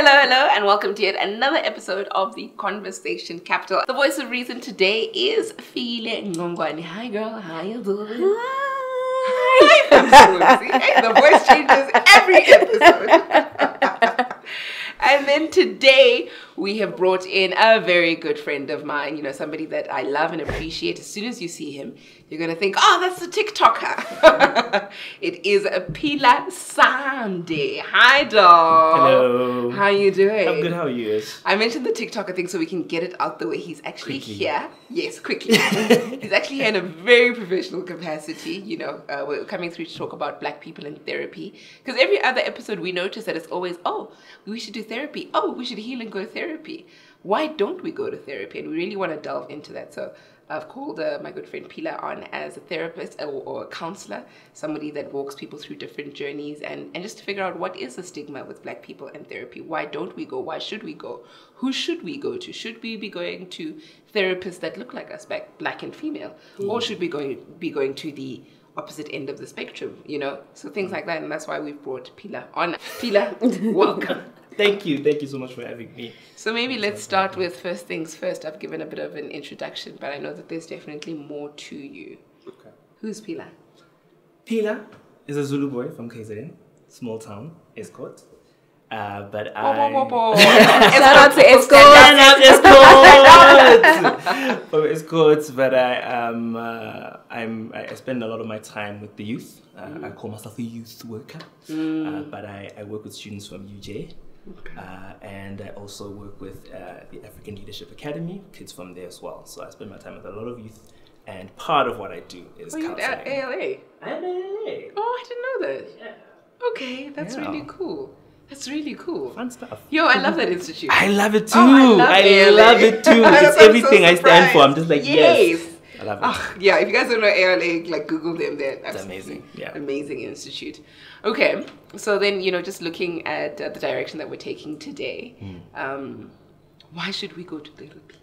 hello, hello, and welcome to yet another episode of the Conversation Capital. The voice of reason today is File Ncongwane. Hi, girl. How you doing? Hi. hey, the voice changes every episode. and then today we have brought in a very good friend of mine, you know, somebody that I love and appreciate. As soon as you see him, you're going to think, oh, that's the TikToker. it is a Philasande. Hi, dog. Hello. How you doing? I'm good. How are you? I mentioned the TikToker thing so we can get it out the way. He's actually quickly. here. Yes, quickly. He's actually here in a very professional capacity. You know, uh, we're coming through to talk about black people in therapy. Because every other episode we notice that it's always, oh, we should do therapy. Oh, we should heal and go to therapy. Why don't we go to therapy? And we really want to delve into that. So I've called uh, my good friend Phila on as a therapist or, or, a counselor, somebody that walks people through different journeys and, and just to figure out what is the stigma with black people and therapy. Why don't we go? Why should we go? Who should we go to? Should we be going to therapists that look like us, black, black and female? Mm. Or should we going, be going to the opposite end of the spectrum, you know? So things like that. And that's why we've brought Phila on. Phila, welcome. Thank you. Thank you so much for having me. So maybe let's start with first things first. I've given a bit of an introduction, but I know that there's definitely more to you. Okay. Who's Phila? Phila is a Zulu boy from KZN, small town, Estcourt. Uh, but I. Shout out to Estcourt. Shout out Estcourt. From Estcourt, but I um uh, I'm I spend a lot of my time with the youth. Uh, mm. I call myself a youth worker, mm. Uh, but I, I work with students from UJ. Okay. Uh, and I also work with uh, the African Leadership Academy, kids from there as well. So I spend my time with a lot of youth, and part of what I do is oh, counseling. at ALA? I'm ALA. Oh, I didn't know that. Yeah. Okay, that's yeah. really cool. That's really cool. Fun stuff. Yo, I love that institute. I love it too. Oh, I, love, I love, it too. it's everything so I stand for. I'm just like, yes. yes. I love it. Oh, yeah, if you guys don't know ALA, like Google them. They're it's amazing. Yeah. Amazing institute. Okay, so then you know, just looking at uh, the direction that we're taking today, mm. um, why should we go to therapy?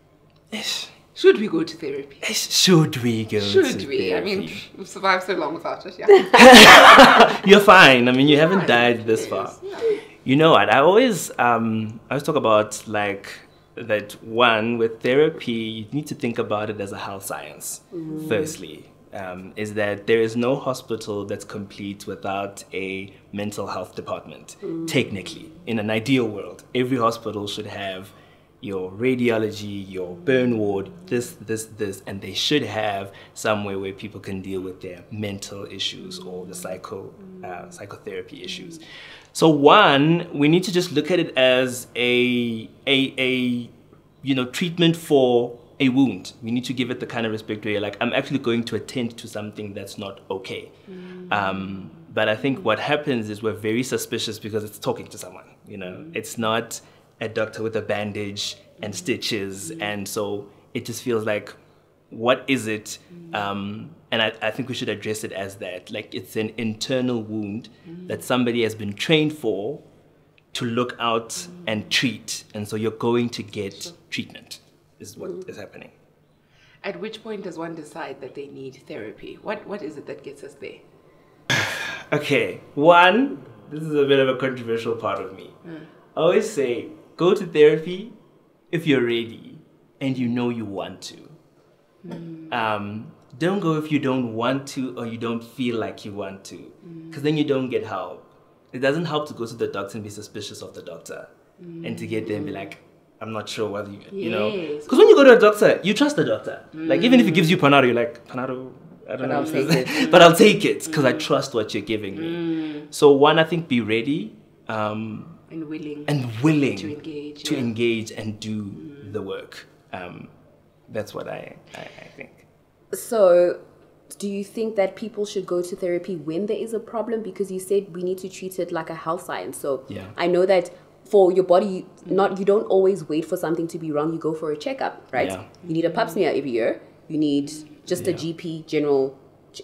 Yes. Should we go to therapy? Should we go? Should we? Therapy? I mean, we've survived so long without it. Yeah. You're fine. I mean, you haven't died this far. Yeah. You know what? I always, um, I always talk about like that one with therapy. You need to think about it as a health science. Mm. Firstly, um, is that there is no hospital that's complete without a mental health department. Mm. Technically, in an ideal world, every hospital should have your radiology, your burn ward, this, this, this, and they should have somewhere where people can deal with their mental issues or the psycho, uh, psychotherapy issues. So one, we need to just look at it as a, a, a you know, treatment for a wound. We need to give it the kind of respect where you're like, I'm actually going to attend to something that's not okay. Mm. Um, but I think what happens is we're very suspicious because it's talking to someone. You know, mm. it's not a doctor with a bandage and stitches, mm. and so it just feels like, what is it? Mm. Um, and I, I, think we should address it as that. Like it's an internal wound mm. that somebody has been trained for to look out and treat, and so you're going to get treatment is what mm. is happening. At which point does one decide that they need therapy? What what is it that gets us there? okay, one, this is a bit of a controversial part of me. Mm. I always say go to therapy if you're ready and you know you want to. Mm. Um, don't go if you don't want to or you don't feel like you want to, because mm. then you don't get help. It doesn't help to go to the doctor and be suspicious of the doctor and to get there and be like, I'm not sure whether you, you know, because when you go to a doctor, you trust the doctor. Mm. Like even if he gives you Panado, you're like Panado. I don't but know, I'll take it. but I'll take it because mm. I trust what you're giving me. Mm. So one, I think, be ready um, and willing and willing to engage, to yeah. engage and do mm. the work. Um, that's what I, I, I think. So do you think that people should go to therapy when there is a problem because you said we need to treat it like a health science so yeah. i know that for your body not you don't always wait for something to be wrong you go for a checkup right yeah. you need a pap smear every year you need just yeah. a gp general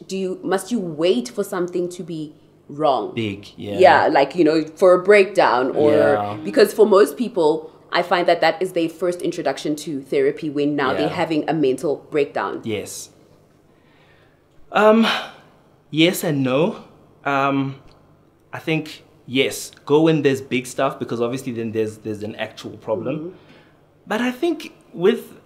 do you must you wait for something to be wrong big yeah yeah like you know for a breakdown or yeah. because for most people I find that that is their first introduction to therapy when now they're having a mental breakdown. Yes. Um, yes and no. Um, I think yes, go when there's big stuff because obviously then there's there's an actual problem. Mm-hmm. But I think with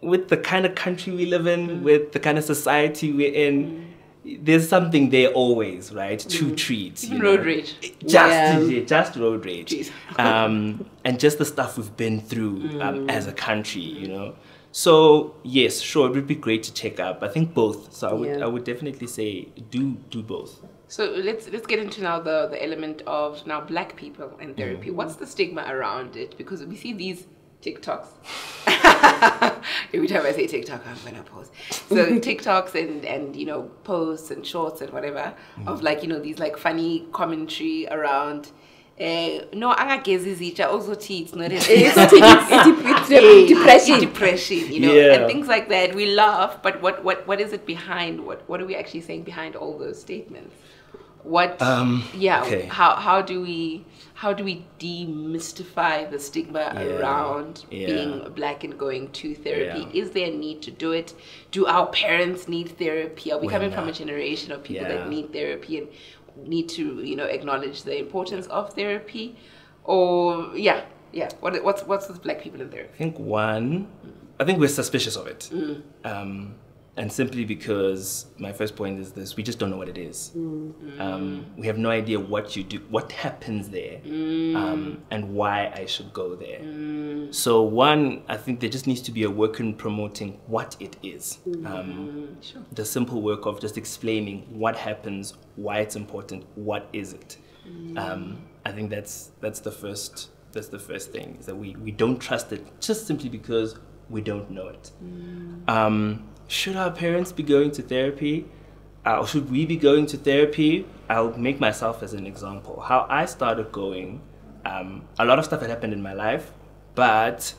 with the kind of country we live in, mm-hmm. with the kind of society we're in, mm-hmm. There's something there always, right? To mm-hmm. treat. Even road rage. Just yeah. just road rage. um, and just the stuff we've been through um, mm. as a country, you know. So yes, sure, it would be great to check up. I think both. So I would yeah. I would definitely say do do both. So let's let's get into now the the element of now black people and therapy. Mm. What's the stigma around it? Because we see these TikToks. Every time I say TikTok, I'm gonna post. So TikToks and and you know posts and shorts and whatever mm. of like you know these like funny commentary around uh, no angagezi izitsha ozothi it's not it's, it's, depression depression you know yeah. and things like that we laugh but what what what is it behind what what are we actually saying behind all those statements what um, yeah okay. how how do we how do we demystify the stigma yeah. around yeah. being black and going to therapy yeah. is there a need to do it do our parents need therapy are we coming from a generation of people that need therapy and need to you know acknowledge the importance of therapy or yeah yeah what, what's what's with black people in therapy i think one i think we're suspicious of it mm. um, and simply because my first point is this we just don't know what it is mm. um, we have no idea what you do what happens there mm. um, and why i should go there mm. so one i think there just needs to be a work in promoting what it is mm. um, sure. the simple work of just explaining what happens why it's important what is it mm. um, i think that's that's the first that's the first thing is that we, we don't trust it just simply because we don't know it mm. um, should our parents be going to therapy? Uh, should we be going to therapy? I'll make myself as an example. How I started going, um, a lot of stuff had happened in my life, but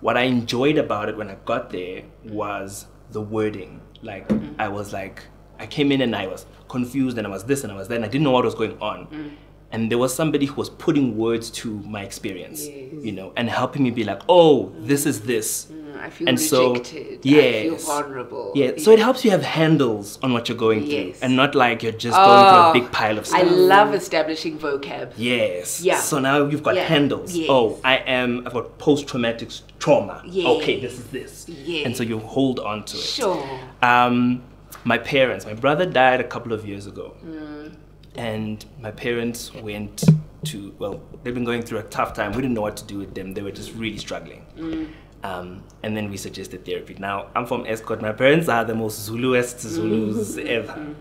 what I enjoyed about it when I got there was the wording. Like, mm. I was like, I came in and I was confused and I was this and I was that and I didn't know what was going on. Mm. And there was somebody who was putting words to my experience, yes. you know, and helping me be like, oh, this is this. I feel and rejected. So, yes. I feel vulnerable. Yeah. So it helps you have handles on what you're going through and not like you're just oh, going through a oh, big pile of stuff. I love establishing vocab. Yes. Yeah. So now you've got yeah. handles. Yes. Oh, I am, I've got post traumatic trauma. Yes. Okay, this is this. Yes. And so you hold on to it. Sure. Um, my parents, my brother died a couple of years ago. Mm. And my parents went to, well, they've been going through a tough time. We didn't know what to do with them. They were just really struggling. Mm. Um, and then we suggested therapy. Now, I'm from Estcourt. My parents are the most Zuluest Zulus ever.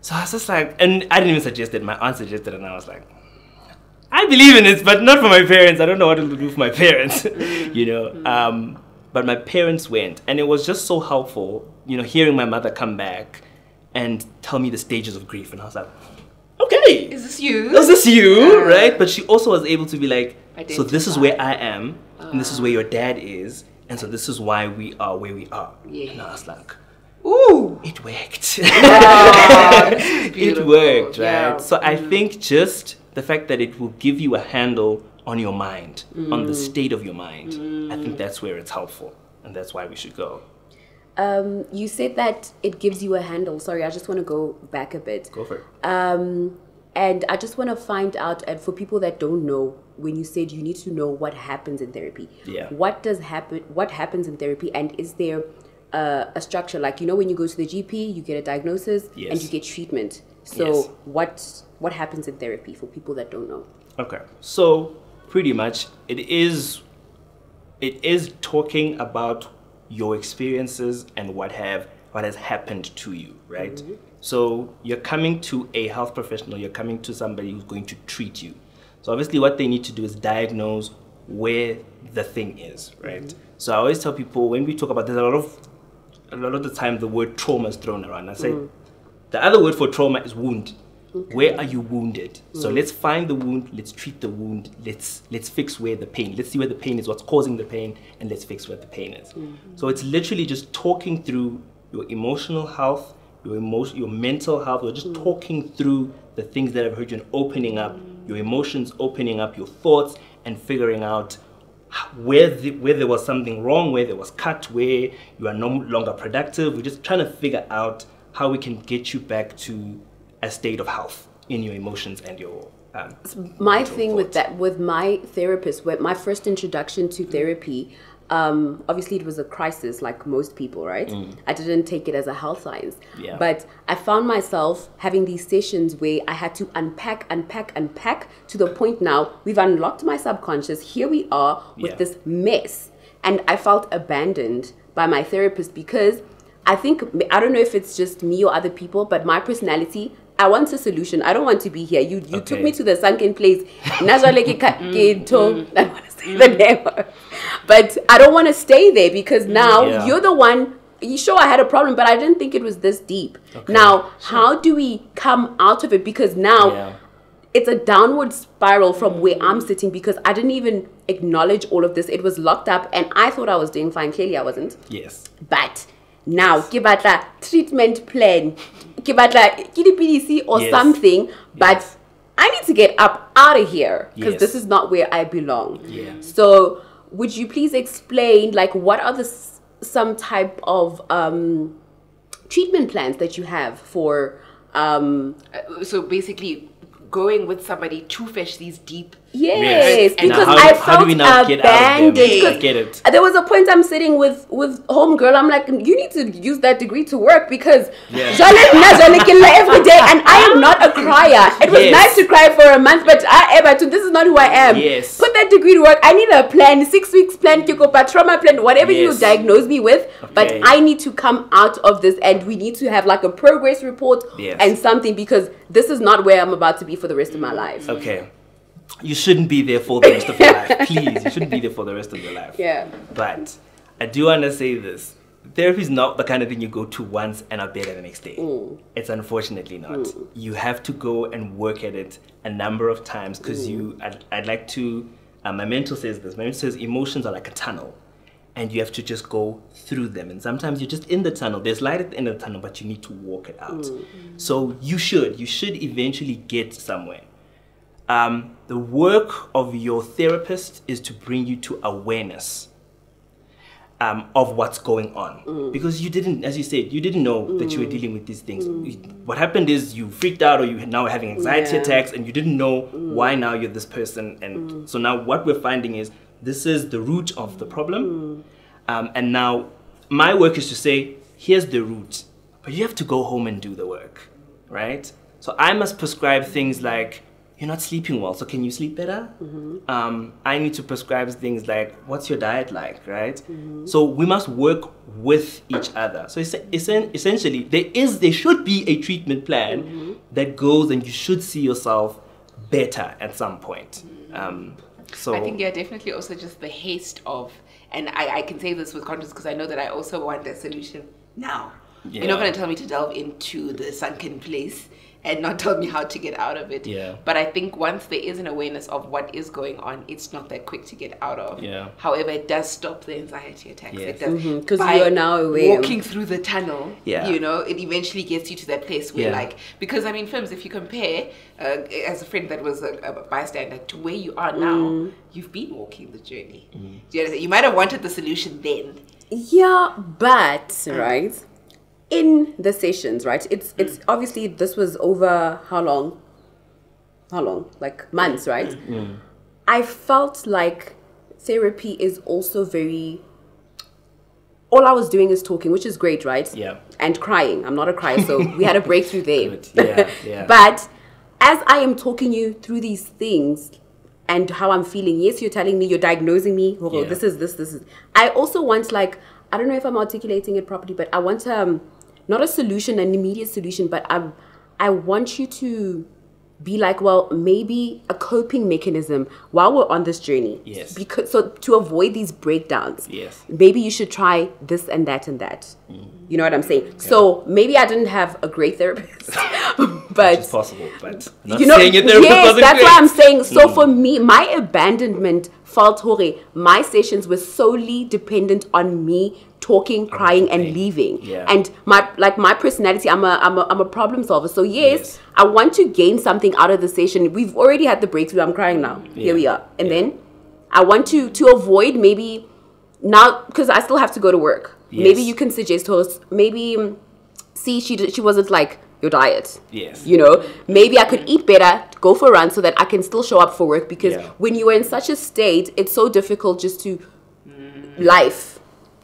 So I was just like, and I didn't even suggest it. My aunt suggested it, and I was like, I believe in this, but not for my parents. I don't know what to do for my parents, you know. Mm-hmm. Um, but my parents went, and it was just so helpful, you know, hearing my mother come back and tell me the stages of grief. And I was like, okay. Is this you? Is this you? Uh, right? But she also was able to be like, Identify. so this is where I am and this is where your dad is, and so this is why we are where we are. Yeah. And I was like, Ooh, it worked. it worked, right? Yeah. So I mm. think just the fact that it will give you a handle on your mind, mm. on the mm. state of your mind, mm. I think mm. that's where it's helpful, and that's why we should go. Um, you said that it gives you a handle. Sorry, I just want to go back a bit. Go for it. Um, and I just want to find out, and for people that don't know, when you said you need to know what happens in therapy. Yeah. What does happen? What happens in therapy, and is there uh, a structure like you know when you go to the GP, you get a diagnosis yes. and you get treatment. So yes. what what happens in therapy for people that don't know? Okay, so pretty much it is it is talking about your experiences and what have what has happened to you, right? Mm-hmm. So you're coming to a health professional, you're coming to somebody who's going to treat you. So obviously what they need to do is diagnose where the thing is, right? Mm-hmm. So I always tell people when we talk about there's a lot of a lot of the time the word trauma is thrown around. I say mm. the other word for trauma is wound. Okay. Where are you wounded? Mm. So let's find the wound, let's treat the wound, let's let's fix where the pain. Let's see where the pain is, what's causing the pain, and let's fix where the pain is. Mm-hmm. So it's literally just talking through your emotional health, your emotion, your mental health. We're just mm. talking through the things that have hurt you and opening up your emotions opening up your thoughts and figuring out where, the, where there was something wrong, where there was cut, where you are no longer productive. We're just trying to figure out how we can get you back to a state of health in your emotions and your Um, my thing with that, with my therapist, with my first introduction to therapy, um, obviously it was a crisis like most people right mm. i didn't take it as a health science yeah. but i found myself having these sessions where i had to unpack unpack unpack to the point now we've unlocked my subconscious here we are with yeah. this mess and i felt abandoned by my therapist because i think i don't know if it's just me or other people but my personality I want a solution. I don't want to be here. You you okay. took me to the sunken place. Mm, mm. I want to say the mm. name. But I don't want to stay there because mm, now yeah. you're the one you sure I had a problem, but I didn't think it was this deep. Okay. Now, sure. how do we come out of it? Because now yeah. it's a downward spiral from where I'm sitting because I didn't even acknowledge all of this. It was locked up and I thought I was doing fine. Clearly I wasn't. Yes. But now, give a treatment plan, give a kidipidisi or yes. something, but yes. I need to get up out of here because yes. this is not where I belong. Yeah. So would you please explain like what are the some type of um, treatment plans that you have for um, uh, so basically going with somebody to fetch these deep Yes, because how, I felt abandoned. Because get it. There was a point I'm sitting with with homegirl. I'm like, you need to use that degree to work because yes. every day, and I am not a crier. It was yes. nice to cry for a month, but I ever this is not who I am. Yes, put that degree to work. I need a plan, six weeks plan, kikopa trauma plan, whatever yes. you diagnose me with. Okay. But I need to come out of this, and we need to have like a progress report yes. and something because this is not where I'm about to be for the rest of my life. Okay you shouldn't be there for the rest of your life. Please, you shouldn't be there for the rest of your life. Yeah. But I do want to say this. Therapy is not the kind of thing you go to once and are better the next day. Mm. It's unfortunately not. Mm. You have to go and work at it a number of times because mm. you, I'd, I'd, like to, uh, my mentor says this, my mentor says emotions are like a tunnel and you have to just go through them. And sometimes you're just in the tunnel. There's light at the end of the tunnel, but you need to walk it out. Mm. So you should, you should eventually get somewhere. Um, the work of your therapist is to bring you to awareness um, of what's going on. Mm. Because you didn't, as you said, you didn't know mm. that you were mm. dealing with these things. Mm. What happened is you freaked out or you now having anxiety yeah. attacks and you didn't know mm. why now you're this person. And mm. so now what we're finding is this is the root of the problem. Um, and now my work is to say, here's the root, but you have to go home and do the work, right? So I must prescribe things like you're not sleeping well, so can you sleep better? Mm-hmm. Um, I need to prescribe things like, what's your diet like, right? Mm-hmm. So we must work with each other. So it's essentially, there is, there should be a treatment plan mm-hmm. that goes and you should see yourself better at some point. Um, so I think yeah, definitely also just the haste of, and I, I can say this with confidence because I know that I also want a solution now. Yeah. You're not going to tell me to delve into the sunken place and not tell me how to get out of it. Yeah. But I think once there is an awareness of what is going on, it's not that quick to get out of. Yeah. However, it does stop the anxiety attacks. Yes. It does because mm-hmm, you're now aware. Walking through the tunnel. Yeah. You know, it eventually gets you to that place where, yeah. like, because I mean, films. If you compare, uh, as a friend that was a, a, bystander, to where you are now, mm. you've been walking the journey. Mm. Do you understand? You might have wanted the solution then. Yeah, but right in the sessions, right? It's it's obviously this was over how long? How long? Like months, right? Mm. I felt like therapy is also very all I was doing is talking, which is great, right? Yeah. And crying. I'm not a crier, so we had a breakthrough there. Yeah, yeah. but as I am talking you through these things and how I'm feeling, yes, you're telling me, you're diagnosing me. Oh, yeah. this is this, this is. I also want like I don't know if I'm articulating it properly, but I want um not a solution, an immediate solution, but I, I want you to be like, well, maybe a coping mechanism while we're on this journey. Yes. Because so to avoid these breakdowns. Yes. Maybe you should try this and that and that. Mm. You know what I'm saying? Yeah. So maybe I didn't have a great therapist, but it's possible. But you know, yes, that's great. why I'm saying. So mm. for me, my abandonment felt hore. My sessions were solely dependent on me talking, crying, and leaving. Yeah. And my like my personality, I'm a I'm a I'm a problem solver. So yes, yes, I want to gain something out of the session. We've already had the breakthrough. I'm crying now. Yeah. Here we are. And yeah. then I want to to avoid maybe now because I still have to go to work. Yes. Maybe you can suggest host. Maybe see she she wasn't like your diet. Yes. You know, maybe I could eat better, go for a run so that I can still show up for work because Yeah. when you are in such a state, it's so difficult just to life.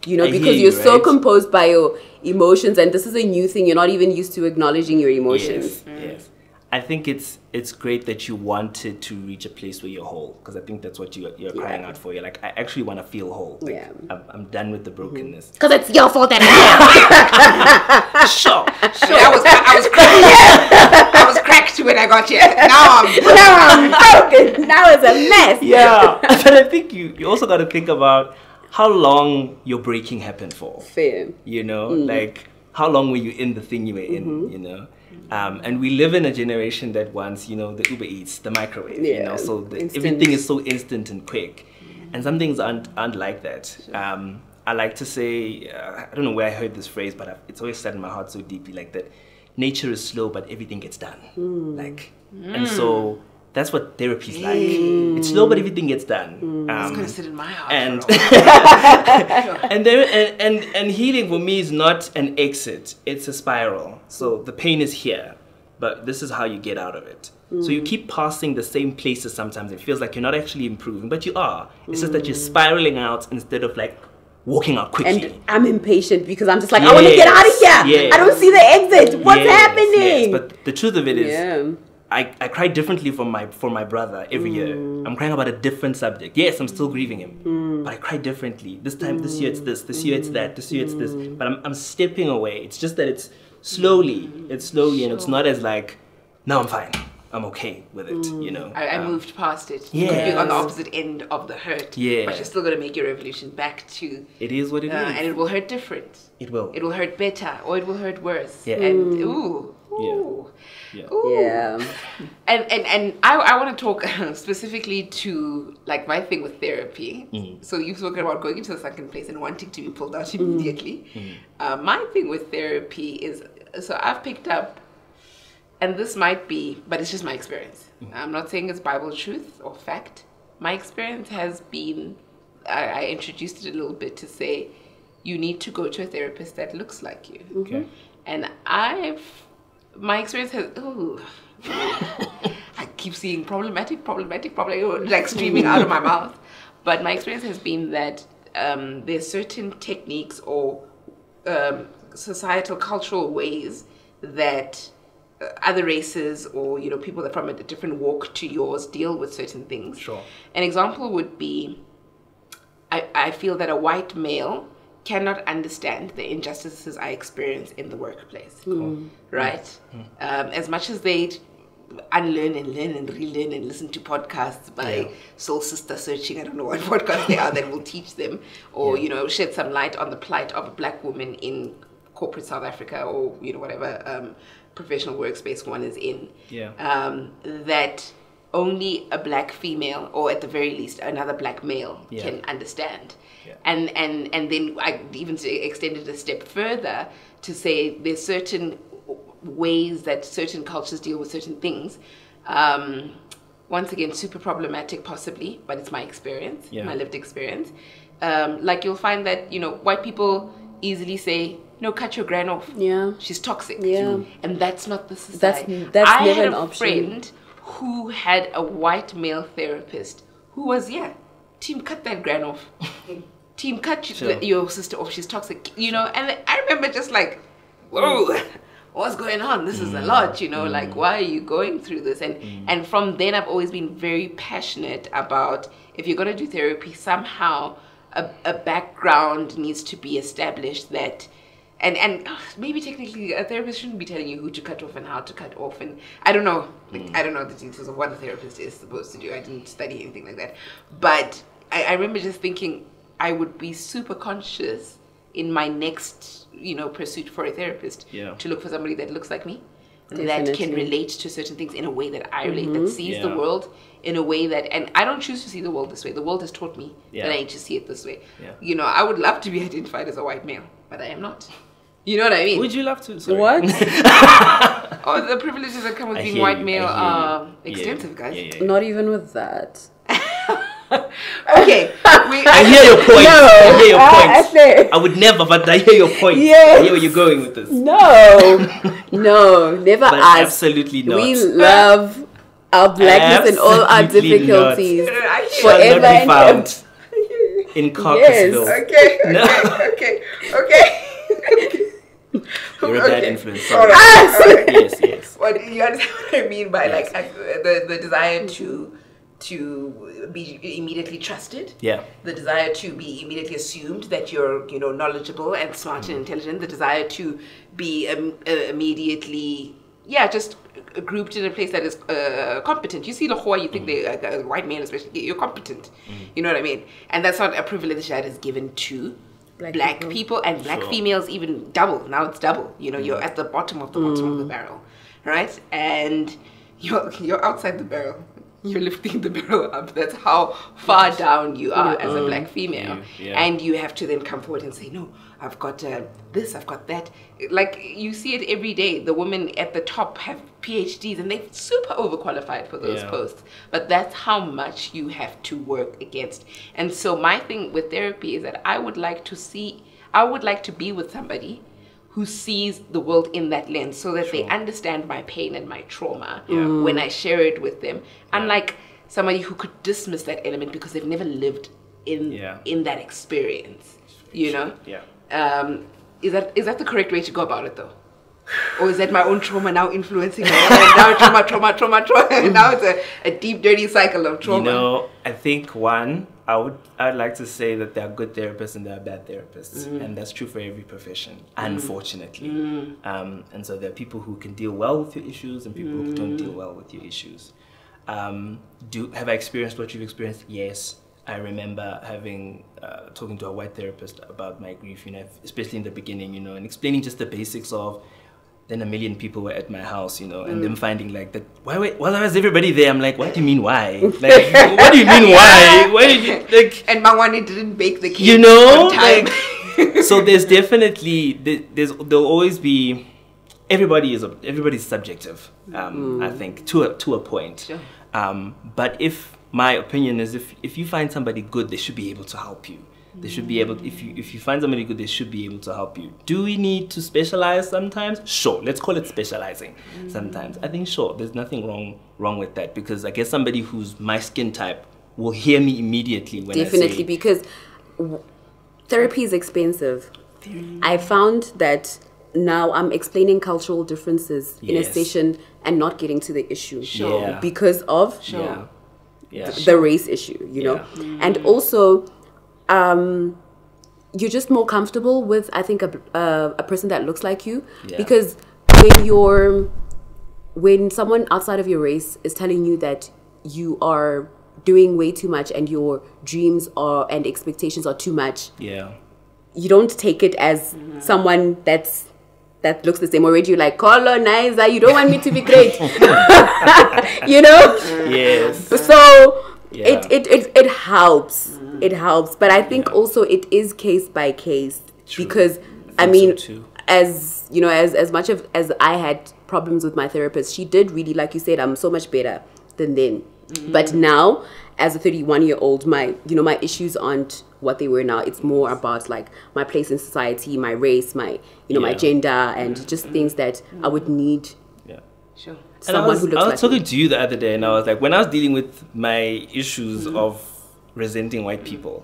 You know, I because you, you're so composed by your emotions and this is a new thing. You're not even used to acknowledging your emotions. Yes, yes. I think it's it's great that you wanted to reach a place where you're whole because I think that's what you you're crying Yeah. out for. You're like, I actually want to feel whole. Like, Yeah. Mm-hmm. I'm, I'm done with the brokenness. Because it's your fault that I'm Sure. Sure. I was I was cracked. I was cracked when I got here. Now I'm now I'm broken. Now it's a mess. yeah, but I think you you also got to think about how long your breaking happened for. Fair. You know, Mm. like how long were you in the thing you were in? Mm-hmm. You know. Um, and we live in a generation that wants, you know, the Uber Eats, the microwave, you know, so the, everything is so instant and quick. And some things aren't, aren't like that. Um, I like to say, uh, I don't know where I heard this phrase, but I've, it's always sat in my heart so deeply, like that nature is slow, but everything gets done. Hmm. Like, and so that's what therapy is like. Mm. It's slow, but everything gets done. Mm. It's Um, gonna sit in my heart. and for a while. and there and, and and healing for me is not an exit it's a spiral so mm. the pain is here but this is how you get out of it so you keep passing the same places sometimes it feels like you're not actually improving but you are it's just that you're spiraling out instead of like walking out quickly And I'm impatient because I'm just like, I want to get out of here. yes. I don't see the exit. What's Yes, happening? yes. but the truth of it is yeah. I, I cry differently from my for my brother every year. Mm. I'm crying about a different subject. Yes, I'm still mm. grieving him, mm. but I cry differently. This time, this year it's this, this year it's that, this year it's this. But I'm, I'm stepping away. It's just that it's slowly, it's slowly, and it's not as like, now I'm fine. I'm okay with it. You know. I, I Um, moved past it. You could be on the opposite end of the hurt. Yeah. But you're still gonna make your revolution back to It is what it is. uh, and it will hurt different. It will. It will hurt better or it will hurt worse. Yeah. And ooh. Ooh. Yeah. Ooh. Yeah. And and, and I, I want to talk specifically to like my thing with therapy. Mm. So you've spoken about going into the sunken place and wanting to be pulled out Mm. immediately. Uh, my thing with therapy is so I've picked up, and this might be, but it's just my experience. Mm. I'm not saying it's Bible truth or fact. My experience has been, I, I introduced it a little bit to say, you need to go to a therapist that looks like you. Okay. And I've, my experience has, ooh, I keep seeing problematic, problematic, problematic, like streaming out of my mouth. But my experience has been that um, there's certain techniques or um, societal, cultural ways that uh, other races or you know people that from a different walk to yours deal with certain things. Sure. An example would be I, I feel that a white male cannot understand the injustices I experience in the workplace. Right? Um, as much as they unlearn and learn and relearn and listen to podcasts by Yeah. Soul Sister Searching, I don't know what podcasts they are that will teach them or, you know, shed some light on the plight of a black woman in corporate South Africa or, you know, whatever um, professional workspace one is in Yeah. um, that only a black female or at the very least another black male Yeah. can understand Yeah. and and and then i even extended a step further to say there's certain ways that certain cultures deal with certain things um, once again super problematic possibly but it's my experience Yeah. my lived experience um, like you'll find that you know white people easily say no cut your gran off Yeah. she's toxic Yeah. and that's not the That's- society. that's I never had an a option. friend who had a white male therapist who was yeah, team cut that gran off, team cut you- Sure. your sister off. She's toxic, you know. And I remember just like, whoa. What's going on? This is a mm. lot, you know. Like, mm. why are you going through this? And mm. and from then, I've always been very passionate about if you're gonna do therapy, somehow a, a background needs to be established that and and maybe technically a therapist shouldn't be telling you who to cut off and how to cut off. And I don't know like, I don't know the details of what a therapist is supposed to do. I didn't study anything like that. But I, I remember just thinking I would be super conscious in my next you know pursuit for a therapist Yeah. to look for somebody that looks like me that can relate to certain things in a way that I relate that mm-hmm. sees the world in a way that and I don't choose to see the world this way. The world has taught me Yeah. that I need to see it this way. Yeah. you know I would love to be identified as a white male but I am not you know what I mean Would you love to? Sorry. What? Oh, the privileges that come with I being white you, male I hear are you. Yeah, extensive, guys. Yeah, yeah, yeah. Not even with that. okay. We, I hear your point. No, I hear your I- point. I say- I would never, but I hear your point. Yes. I hear where you're going with this. No, no, never But us. absolutely not. We love our blackness and all our Absolutely not. difficulties I hear Shall forever not be and found ever. in Carcassville. Okay, okay, No. okay, okay. You're a bad influence. Sorry. right, right. yes, yes. What you understand what I mean by Yes. like the the desire to to be immediately trusted. Yeah. The desire to be immediately assumed that you're you know knowledgeable and smart and intelligent. The desire to be um, uh, immediately yeah just grouped in a place that is uh, competent. You see Lahore, you think they uh, white man especially you're competent. You know what I mean? And that's not a privilege that is given to. Black Black, people. people. and black Sure. females even double. Now it's double. You know you're mm. at the bottom of the bottom of the mm. barrel right? And you're you're outside the barrel. You're lifting the barrel up. That's how far down you are as a mm. black female. Yeah, yeah. and you have to then come forward and say no i've got uh, this i've got that like you see it every day the women at the top have phds and they're super overqualified for those Yeah. posts but that's how much you have to work against and so my thing with therapy is that i would like to see i would like to be with somebody who sees the world in that lens so that they understand my pain and my trauma when I share it with them. Unlike somebody who could dismiss that element because they've never lived in Yeah. in that experience. You know? Yeah. Um, is that is that the correct way to go about it though? Or is that my own trauma now influencing me? Now trauma, trauma, trauma, trauma. now it's a, a deep, dirty cycle of trauma. You know, I think one, I would I'd like to say that there are good therapists and there are bad therapists, Mm. and that's true for every profession, unfortunately. Um, and so there are people who can deal well with your issues and people who don't Mm. deal well with your issues. Um, do have I experienced what you've experienced? Yes. I remember having uh, talking to a white therapist about my grief, you know, especially in the beginning, you know, and explaining just the basics of then a million people were at my house, you know, and Mm. them finding like that. Why, why, why was everybody there? I'm like, what do you mean why? Like, what do you mean why? Why did you like? And Mawani didn't bake the cake You know, like, so there's definitely there's there'll always be everybody is everybody's subjective. Um, I think to a to a point. Sure. Um, but if my opinion is if if you find somebody good, they should be able to help you. They should be able if you if you find somebody good, they should be able to help you. Do we need to specialize sometimes? Sure, let's call it specializing. Sometimes I think sure, there's nothing wrong wrong with that because I guess somebody who's my skin type will hear me immediately when I Definitely, because w- therapy is expensive. I found that now I'm explaining cultural differences in a session and not getting to the issue Sure. Yeah. because of yeah, yeah, the race issue, you know, and also um, you're just more comfortable with I think a uh, a person that looks like you. Because when you're when someone outside of your race is telling you that you are doing way too much and your dreams are and expectations are too much yeah. you don't take it as someone that's that looks the same. Already you're like colonizer? You don't want me to be great. You know? Yes. so Yeah. it, it, it, it helps. Mm. It helps. But i think also it is case by case. True. because i so mean too. as you know as as much of as i had problems with my therapist she did really like you said i'm so much better than then. Mm. But now as a 31 year old my you know my issues aren't what they were now it's more about like my place in society my race my you know my gender and just things that i would need Yeah. Sure. And I someone was, who looks I was like talking me. to you the other day, and I was like, when I was dealing with my issues Mm-hmm. of resenting white people,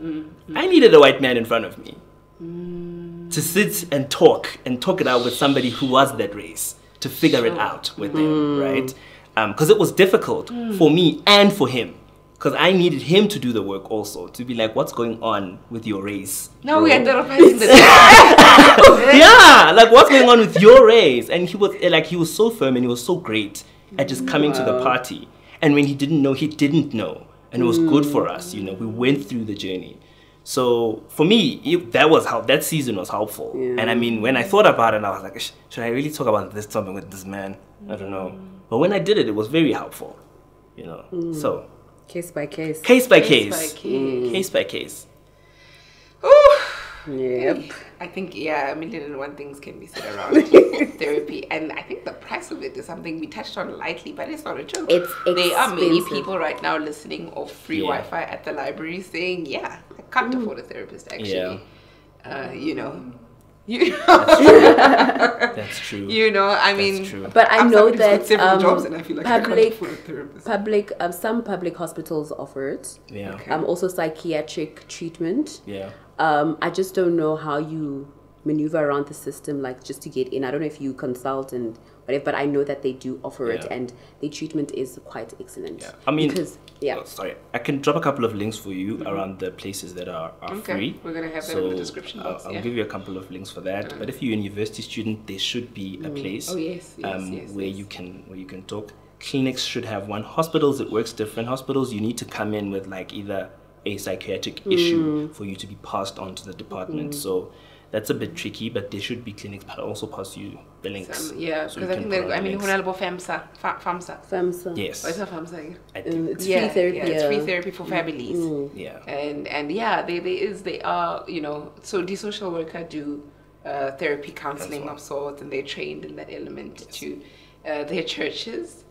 I needed a white man in front of me Mm. to sit and talk and talk it out with somebody who was that race to figure it out with them, Mm. right? Because it was difficult for me and for him. Because I needed him to do the work also to be like, what's going on with your race? Now we bro?" are therapizing the yeah, like what's going on with your race? And he was eh, like, he was so firm and he was so great at just coming to the party. And when he didn't know, he didn't know, and it was good for mm. us. You know, we went through the journey. So for me, it, that was how that season was helpful. And I mean, when I thought about it, I was like, should I really talk about this topic with this man? I don't know. Mm. But when I did it, it was very helpful. You know, so mm. Case by case case by Case case, by case. case by case. Ooh, Yep. I think yeah, a million and one things can be said around therapy, and I think the price of it is something we touched on lightly, but it's not a joke. It's there are many people right now listening off free Yeah. Wi-Fi at the library saying, "Yeah, I can't afford a therapist." Actually, uh, you know, you That's true. you know, I mean, That's true. But I I'm know somebody who's got that several um, jobs, and I feel like I can't public afford a therapist. public um, some public hospitals offer it. yeah. Okay. Um, also psychiatric treatment. Yeah. Um, I just don't know how you maneuver around the system, like just to get in. I don't know if you consult and whatever, but I know that they do offer it, and the treatment is quite excellent. Yeah. I mean, because yeah, Oh, sorry, I can drop a couple of links for you around the places that are, are Okay, free. we're gonna have that so in the description box, I'll, I'll yeah. give you a couple of links for that. But if you're a university student, there should be a place Oh, yes, yes, um, yes, where you can where you can talk. Clinics should have one. Hospitals, it works different. Hospitals, you need to come in with like either a psychiatric Mm. issue for you to be passed on to the department. So that's a bit tricky, but there should be clinics that also pass you the links. Um, yeah, because you I think put that I mean, links. Honalabo FAMSA, FAMSA. FAMSA. Yes, What's a FAMSA? I Um, think. it's yeah, free therapy. Yeah, it's free uh, therapy for families. Yeah. And and yeah, there, there is they are you know so the social worker do uh, therapy counseling well. of sorts, and they're trained in that element to uh, their churches.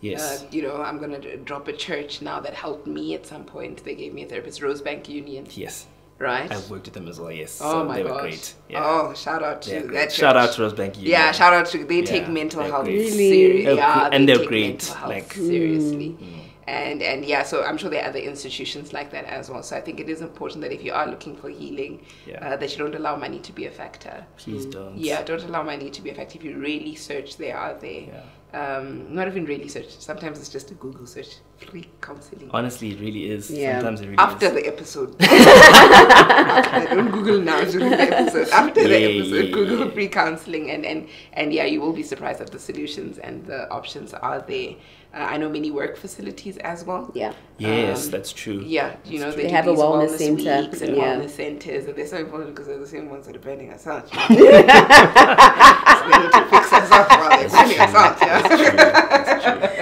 Yes. Uh, you know, I'm gonna drop a church now that helped me at some point. They gave me a therapist, Rosebank Union, yes. Right? I've worked with them as well. Yes. oh so my they gosh! were great. Yeah. Oh, shout out to that church. Shout out to Rosebank Union. Yeah, shout out to they take mental health. Really? seriously. Yeah, and they they're take great, like- seriously. And and yeah, so I'm sure there are other institutions like that as well. So I think it is important that if you are looking for healing, Yeah. uh, that you don't allow money to be a factor. Please don't. Yeah, don't allow money to be a factor. If you really search, they are there. Um, not even really search. Sometimes it's just a Google search. Free counseling. Honestly, it really is. Yeah. Sometimes it really After is. the episode. I don't Google now during the episode. After the episode, yeah, Google yeah. free counseling and, and and yeah, you will be surprised at the solutions and the options are there. Uh, I know many work facilities as well. Yeah. Yes, Um, that's true. Yeah, you know, they, They have a wellness wellness center, weeks and yeah. wellness centers, and they're so important because they're the same ones that are burning us out. so they need to fix us up while they're burning us out. Yeah. That's true. That's true.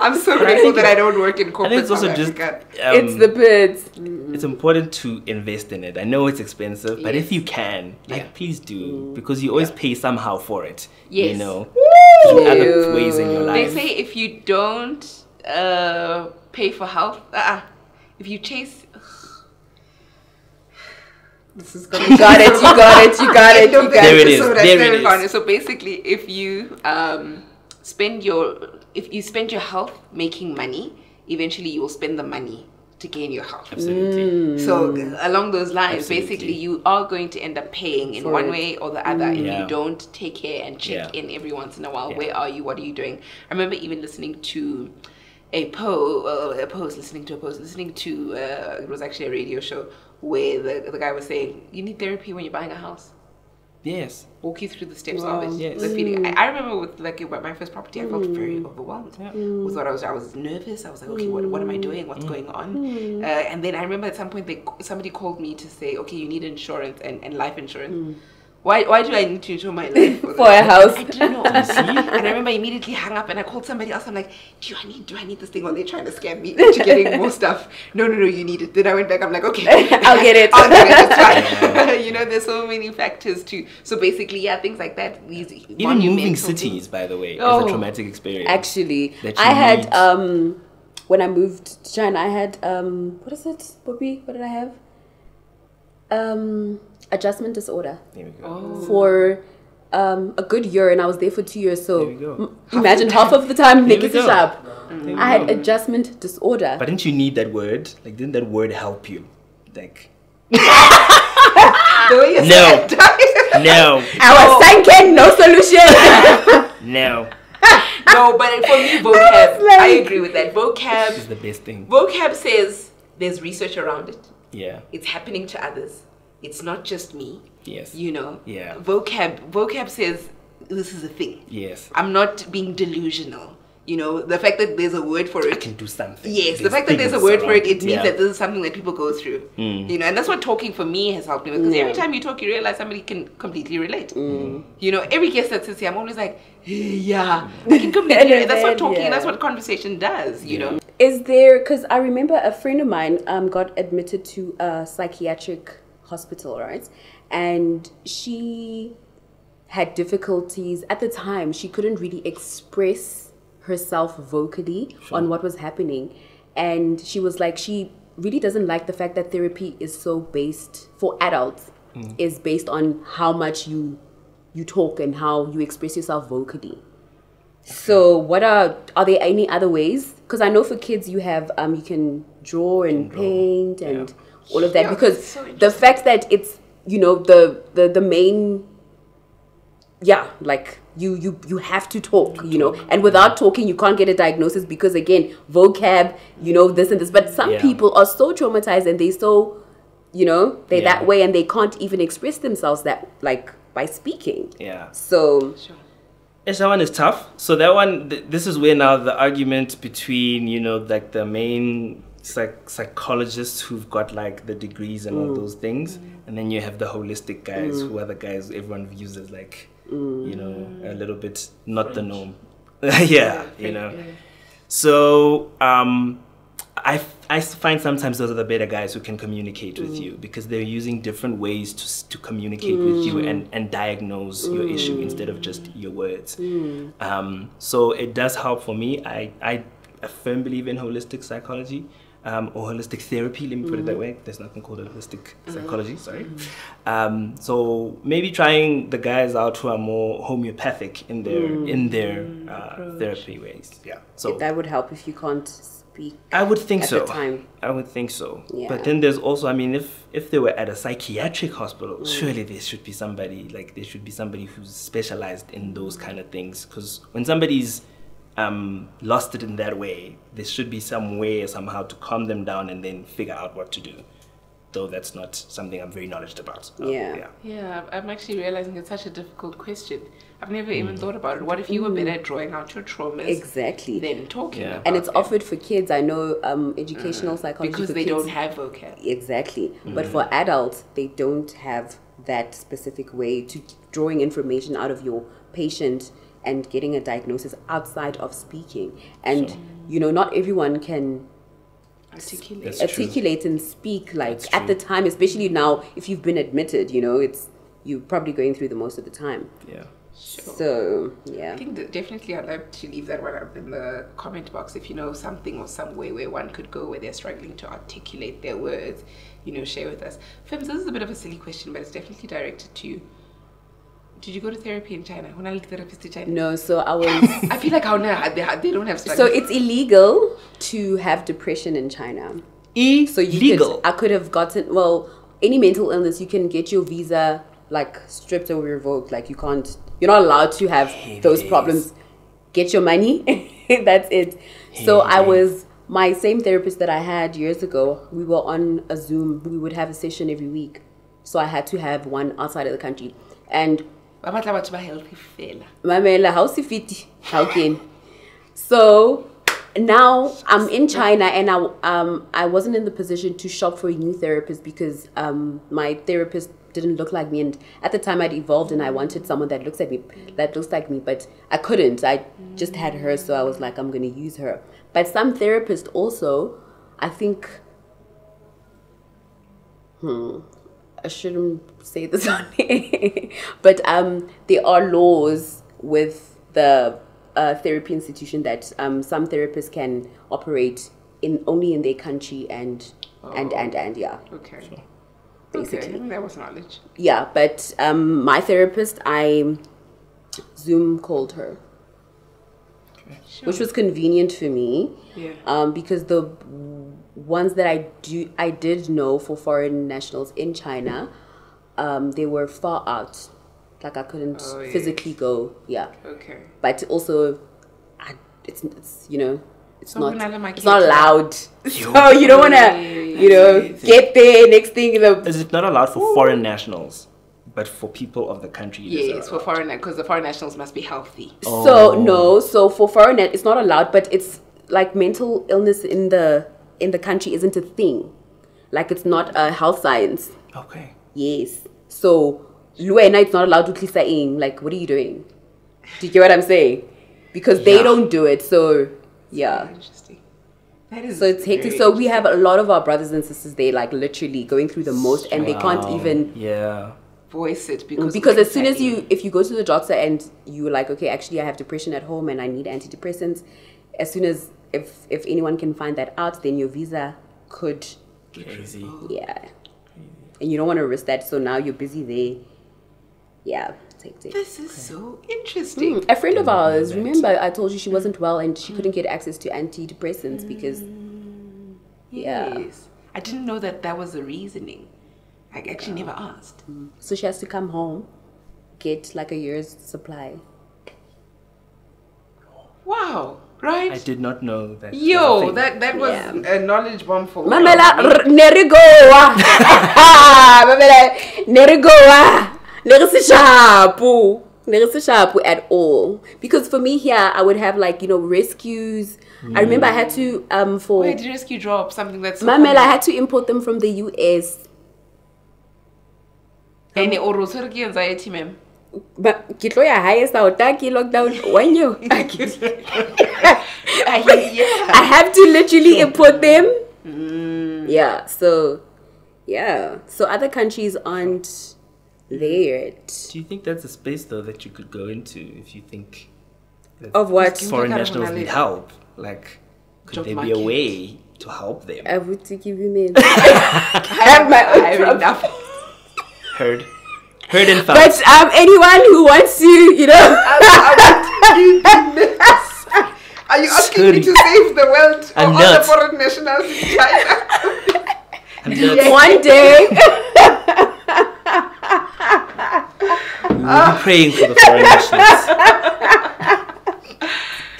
I'm so grateful that I don't work in corporate it's also South just um, it's the birds. it's important to invest in it. I know it's expensive, but if you can, like, Yeah. please do because you always pay somehow for it. Yes. You know, through other ways in your life. They say if you don't uh, pay for health, uh, if you chase. This is gonna You got it. You got it. You got it. You got There it. it is, I there it is. So basically, if you um, spend your if you spend your health making money, eventually you will spend the money to gain your health. Absolutely. So along those lines, Absolutely. basically, you are going to end up paying in For one it. way or the other if Yeah. you don't take care and check Yeah. in every once in a while. Yeah. Where are you? What are you doing? I remember even listening to a po uh, a post, listening to a post, listening to uh, it was actually a radio show where the the guy was saying you need therapy when you're buying a house. Yes. Walk you through the steps Wow. of it. Yes. The feeling. I, I remember with like my first property, I felt very Mm. overwhelmed Yeah. with what I was. I was nervous. I was like, okay, what, what am I doing? What's going on? Uh, and then I remember at some point they somebody called me to say, okay, you need insurance and, and life insurance. Why why do I need to insure my life For a house. I didn't know. and I remember I immediately hung up and I called somebody else. I'm like, do I need do I need this thing? Or they're trying to scam me into getting more stuff. No, no, no, you need it. Then I went back. I'm like, okay, I'll get it. I'll get it. It's fine. you know, there's so many factors too. So basically, yeah, things like that. These Even moving monumental cities, things. by the way, is Oh. a traumatic experience. Actually, That you I had need- um when I moved to China, I had um what is it, Bobby? What did I have? Um, adjustment disorder There we go. Oh. for um a good year, and I was there for two years. So There we go. imagine half of the time There we niggas go. sharp. There I had adjustment disorder. But didn't you need that word? Like, didn't that word help you? Like, The way No. no, I was thinking, no solution. no. no, but for me, vocab. like- I agree with that. It's Vocab. the best thing. Vocab says there's research around it. Yeah. It's happening to others. It's not just me. Yes. You know. Yeah. Vocab. Vocab says this is a thing. Yes. I'm not being delusional. You know, the fact that there's a word for it. I it. can do something. Yes, the fact that there's a word for it, it means yeah. that this is something that people go through. Mm. You know, and that's what talking for me has helped me with. Because every time you talk, you realize somebody can completely relate. You know, every guest that sits here, I'm always like, yeah, I can completely relate. That's what talking, Yeah. that's what conversation does, you Yeah. know. Is there, because I remember a friend of mine um, got admitted to a psychiatric hospital, right? And she had difficulties at the time. She couldn't really express herself vocally sure. on what was happening. And she was like, she really doesn't like the fact that therapy is so based for adults mm. is based on how much you you talk and how you express yourself vocally. So, what are are there any other ways? Because I know for kids you have um you can draw and draw. paint and yeah. All of that. Yeah, because so the fact that it's you know the the the main yeah like you you you have to talk you know and without talking you can't get a diagnosis because again vocab you know this and this but some yeah. people are so traumatized and they so you know they're yeah. that way and they can't even express themselves that like by speaking yeah so sure. That one is tough. So that one, th- this is where now the argument between you know like the main psych- psychologists who've got like the degrees and mm. all those things, mm. and then you have the holistic guys mm. who are the guys everyone views as like you know a little bit not French. the norm. yeah, yeah, you know. Yeah. So um, I, I find sometimes those are the better guys who can communicate mm. with you because they're using different ways to, to communicate mm. with you mm. and, and diagnose mm. your issue instead of just your words. Mm. Um, so it does help for me. I, I, I firmly believe in holistic psychology. Um, or holistic therapy. Let me put mm-hmm. it that mm-hmm. way. There's nothing called holistic mm-hmm. psychology. Sorry. Mm-hmm. Um, so maybe trying the guys out who are more homeopathic in their mm. in their uh, therapy ways. Yeah. So that would help if you can't speak. I would think so. At the time, I would think so. Yeah. But then there's also, I mean, if if they were at a psychiatric hospital, mm. surely there should be somebody like there should be somebody who's specialized in those kind of things. Because when somebody's um, lost it in that way, there should be some way somehow to calm them down and then figure out what to do though that's not something I'm very knowledgeable about. Um, yeah. yeah. Yeah, I'm actually realizing it's such a difficult question. I've never mm. even thought about it. What if you were better at drawing out your traumas? Exactly. Than talking yeah. And it's them. offered for kids. I know um, educational mm. psychology. Because they kids, don't have vocab. Exactly. Mm. But for adults, they don't have that specific way to drawing information out of your patient and getting a diagnosis outside of speaking. And, sure. you know, not everyone can articulate, articulate and speak like at the time, especially now if you've been admitted, you know, it's you're probably going through the most of the time. Yeah. Sure. So yeah, I think definitely I'd like to leave that one up in the comment box if you know something or some way where one could go where they're struggling to articulate their words, you know, share with us. Fimms, this is a bit of a silly question, but it's definitely directed to you. Did you go to therapy in China? When I therapist in China? No, so I was. I feel like how now they, they don't have. So it's illegal to have depression in China. Illegal. So you could, I could have gotten well any mental illness. You can get your visa like stripped or revoked. Like you can't. You're not allowed to have hey, those problems. Get your money. That's it. Hey, so I was my same therapist that I had years ago. We were on a Zoom. We would have a session every week. So I had to have one outside of the country and ba batla batho ba healthy fela. Mamela ha o se fiti ha o kene. So now I'm in China and I um I wasn't in the position to shop for a new therapist because um my therapist didn't look like me and at the time I'd evolved and I wanted someone that looks at me that looks like me but I couldn't. I just had her so I was like I'm going to use her. But some therapists also I think hmm I shouldn't say this on here, but um, there are laws with the uh, therapy institution that um, some therapists can operate in only in their country and oh. and and and yeah. Okay. Basically, okay. that was knowledge. Yeah, but um, my therapist, I Zoom called her, okay. sure. which was convenient for me. Yeah. Um, because the ones that I do I did know for foreign nationals in China, um, they were far out. Like I couldn't oh, yes. physically go. Yeah. Okay. But also, I, it's it's you know it's not it's not allowed. so you don't want to you know get there. Next thing you know, is it not allowed for Ooh. foreign nationals? But for people of the country, yes, for foreign because the foreign nationals must be healthy. Oh. So no, so for foreign it's not allowed, but it's like mental illness in the in the country isn't a thing. Like it's not a health science. Okay. Yes. So Luena it's not allowed to clear in. Like what are you doing? Do you get what I'm saying? Because yeah. they don't do it. So yeah. Interesting. That is So it's hectic. So we have a lot of our brothers and sisters there, like literally going through the most, and they can't even Yeah. voice it because because as soon as you if you go to the doctor and you're like okay actually i have depression at home and i need antidepressants as soon as if if anyone can find that out then your visa could be Crazy. yeah and you don't want to risk that so now you're busy there yeah it's hectic This is so interesting. a friend of ours remember i told you she wasn't well and she couldn't get access to antidepressants because mm. yeah. Yes. I didn't know that that was the reasoning. I actually never asked. Mm. so she has to come home get like a year's supply Wow. Right? I did not know that. Yo, that that was Yeah. a knowledge bomb for all Mamela of me. r- nerigowa. Mamela nerigowa. Nerisi shapu. Nerisi shapu at all. Because for me here, I would have like, you know, rescues. I remember I had to, um, for Why did rescue drop something that's so Mamela, I had to import them from the US. Any oral surgery anxiety, ma'am. But ke tlo ya highest out ke lockdown when you I have to literally import them. Mm. Yeah, so yeah. So other countries aren't there. Mm-hmm. yet Do you think that's a space though that you could go into if you think that Of what? foreign nationals need help? Like, could Job there be a way to help them? I would to give you names. I have my own I have problem. enough. Heard, heard and found. But um, anyone who wants to, you know, Are you asking me to save the world I'm or all the foreign nationals in China? I'm not- one day, we will be praying for the foreign nationals.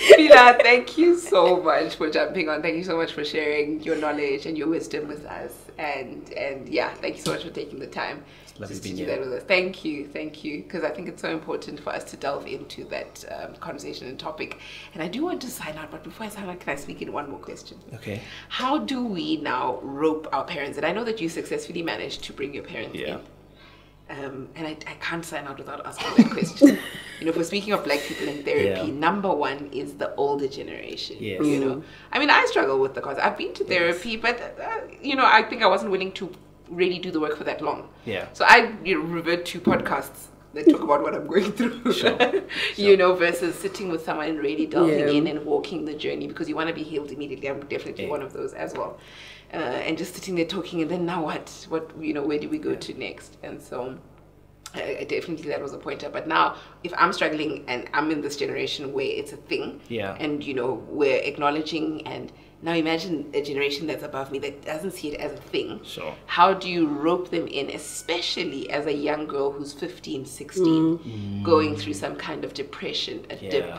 Phila, thank you so much for jumping on. Thank you so much for sharing your knowledge and your wisdom with us. And and yeah, thank you so much for taking the time lovely just to do that with us. Thank you, thank you, because I think it's so important for us to delve into that um, conversation and topic. And I do want to sign out, but before I sign out, can I sneak in one more question? Okay. How do we now rope our parents? And I know that you successfully managed to bring your parents Yeah. in. Um, and I, I can't sign out without asking that question. you know, for speaking of black people in therapy, Yeah. number one is the older generation. Yes. You know, I mean, I struggle with the cause. I've been to therapy, but uh, you know, I think I wasn't willing to really do the work for that long. Yeah. So I you know, revert to podcasts that talk about what I'm going through. Sure. you know, versus sitting with someone and really delving Yeah. in and walking the journey because you want to be healed immediately. I'm definitely Yeah. one of those as well. Uh, and just sitting there talking, and then now what? What you know? Where do we go to next? And so. I I definitely that was a pointer. But now, if I'm struggling and I'm in this generation where it's a thing, Yeah. and you know we're acknowledging, and now imagine a generation that's above me that doesn't see it as a thing. Sure. How do you rope them in, especially as a young girl who's 15, 16, going through some kind of depression, a dip,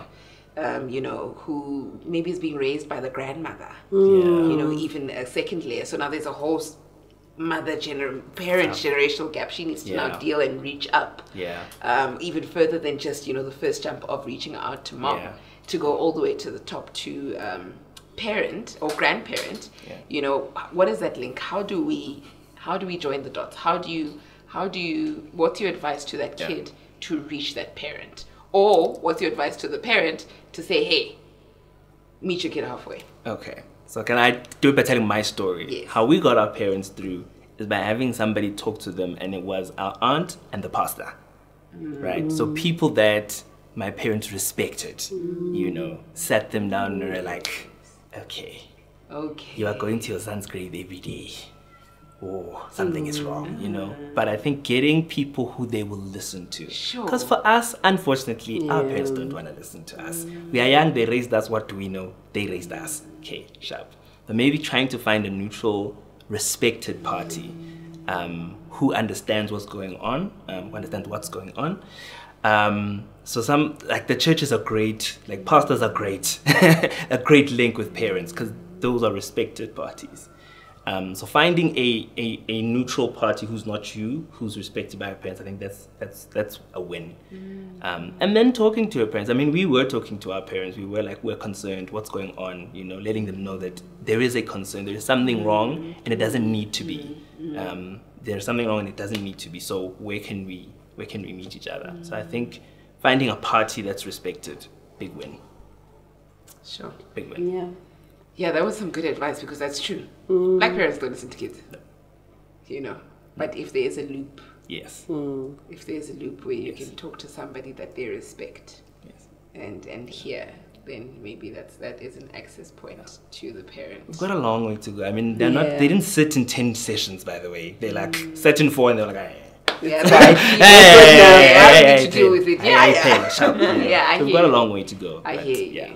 um, you know, who maybe is being raised by the grandmother, Yeah. you know, even a second layer. So now there's a whole mother gener- parent generational gap. She needs to now deal and reach up Yeah. um, even further than just you know the first jump of reaching out to mom Yeah. to go all the way to the top to um, parent or grandparent Yeah. you know what is that link how do we how do we join the dots how do you how do you what's your advice to that Yeah. kid to reach that parent or what's your advice to the parent to say hey meet your kid halfway Okay. So can I do it by telling my story? Yes. How we got our parents through is by having somebody talk to them, and it was our aunt and the pastor, mm. right? So people that my parents respected, you know, sat them down and were like, "Okay, okay you are going to your son's grave every day. Oh, something is wrong, you know. But I think getting people who they will listen to. Sure. Because for us, unfortunately, our parents don't want to listen to us. We are young, they raised us. What do we know? They raised us. Okay, sharp. But maybe trying to find a neutral, respected party um, who understands what's going on, um, who understands what's going on. Um, so some like the churches are great, like pastors are great, a great link with parents because those are respected parties. Um, so finding a, a, a neutral party who's not you, who's respected by your parents, I think that's that's that's a win. Um, and then talking to your parents. I mean, we were talking to our parents. We were like, we're concerned. What's going on? You know, letting them know that there is a concern. There is something wrong, and it doesn't need to be. Um, there's something wrong, and it doesn't need to be. So where can we where can we meet each other? So I think finding a party that's respected, big win, sure big win. Yeah. Yeah, that was some good advice because that's true. Mm. Black parents don't listen to kids. No. You know, but if there is a loop, yes, mm. if there's a loop where you yes. can talk to somebody that they respect, yes, and and hear, then maybe that's that is an access point to the parent. We've got a long way to go. I mean, they're yeah. not. They didn't sit in ten sessions, by the way. They like mm. sat in four, and they're like. Hey. Yeah, right. hey, hey, to deal with it. Yeah, yeah. yeah, I We've got a long way to go. I hear you. Yeah.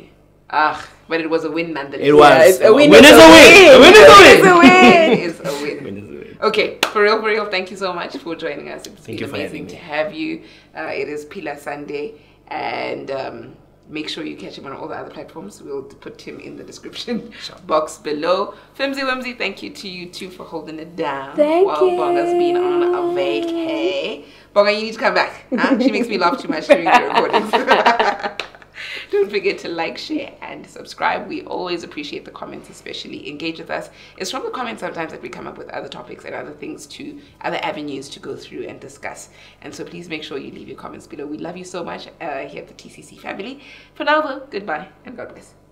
Ah, but it was a win nonetheless. It was. Yeah, a win, win is a win. A win is a win. A win is a win. win is a win. Okay, for real, for real. Thank you so much for joining us. It's thank been amazing to have you. Uh, it is Phila Sande, and um, make sure you catch him on all the other platforms. We'll put him in the description sure. box below. Fimsy Wimsy, thank you to you too for holding it down. Thank while you. Bonga's been on a vacay. Bonga, you need to come back. Huh? She makes me laugh too much during the recordings. Don't forget to like, share, and subscribe. We always appreciate the comments, especially engage with us. It's from the comments sometimes that we come up with other topics and other things to, other avenues to go through and discuss. And so please make sure you leave your comments below. We love you so much uh, here at the TCC family. For now, though, goodbye and God bless.